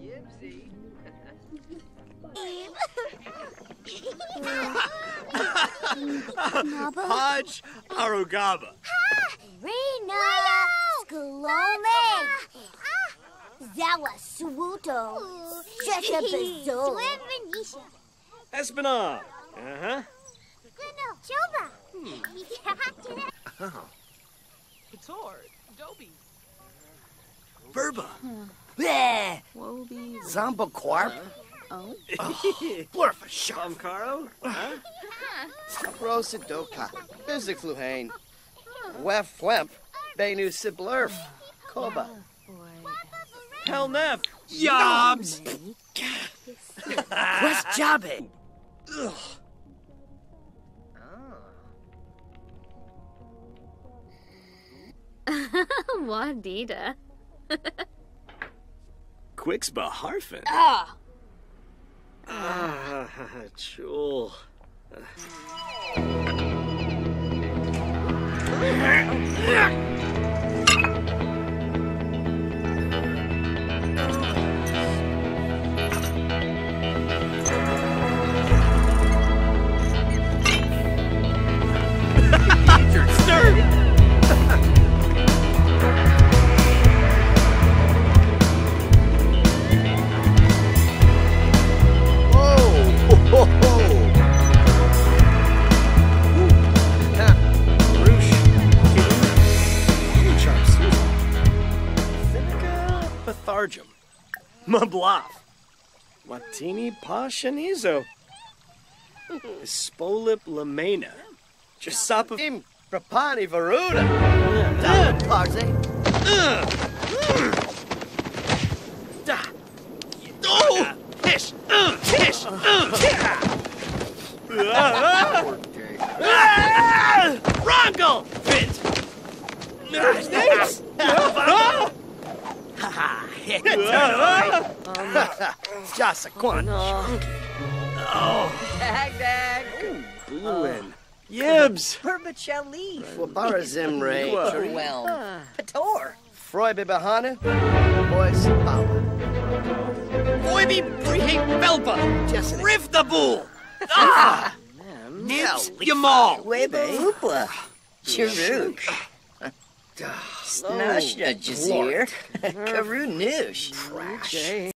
Yipsy. Hodge Arugaba. Rena Skalome. Zawa Swuto. Shesha Bazo. Espina. Uh-huh. Choba. Couture. Dobie. Verba. Hmm. Bleh. Woby. Zomba Quarp. Oh. oh Blurfa Shop. Bumcaro? Huh? Rosa Doka. Bizik Fluhane. Hmm. Wef Wemp. Benu Siblurf. Koba. Oh, Hell Neff. Yobs. West Jabbe. Wadida. Quixba Harfin. Ah Ah, Jewel. Finica Mablaf. Watini Pashanizo. Spolip Lamena. Jasapa. Im Prapani Varuda. Da. Tarze. Da. Oh! Tish! Uh, tish! Uh, tish! Ah! Rongle! Fit! Snakes! Haha! Hit! Just a quant. Dag dag. Bluin. Yibs! Permacheli. Wabarazim Ray. Well. Kator. Freud Bahana. Boys Power. Oibi Brihing Belba! Jessica. Riff the bull! Ah! Nibs Yamal! Webe. Hoopla. Chiruk. Snashna Jazir. Karu Noosh.